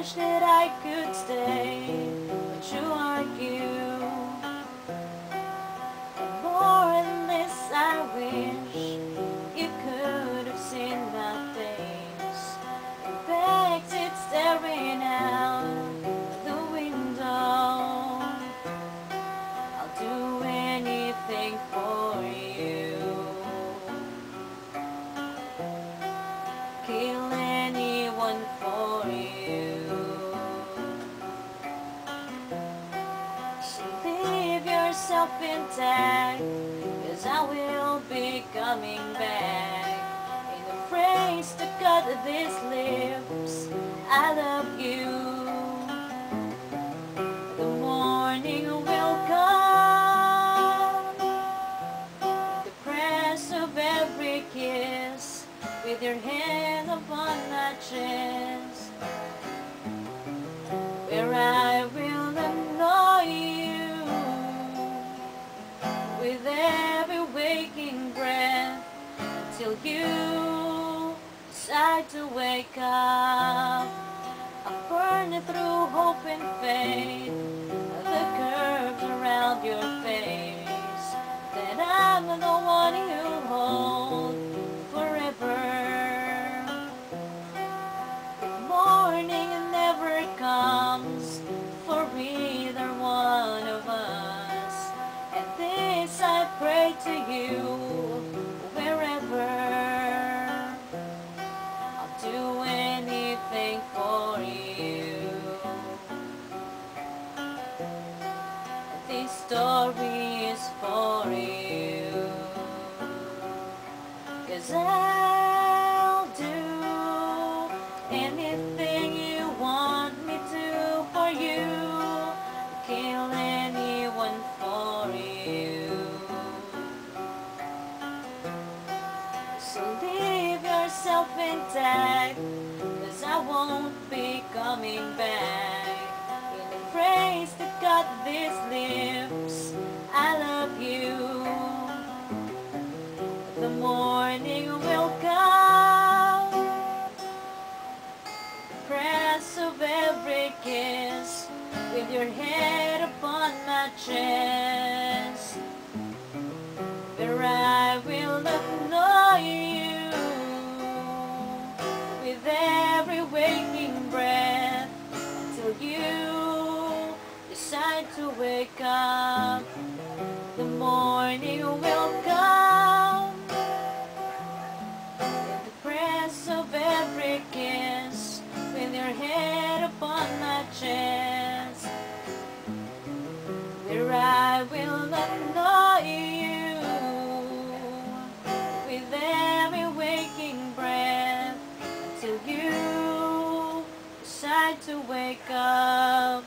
wish that I could stay, but you cause I will be coming back. In a phrase to cut these lips, I love you. The morning will come, the press of every kiss, with your hand upon my chest, with every waking breath until you decide to wake up. I burn through hope and faith, to you wherever. I'll do anything for you. This story is for you. Cause I'll So leave yourself intact, cause I won't be coming back. In a phrase to cut these lips, I love you. The morning will come, press of every kiss, with your head upon my chest you decide to wake up. The morning will come to wake up.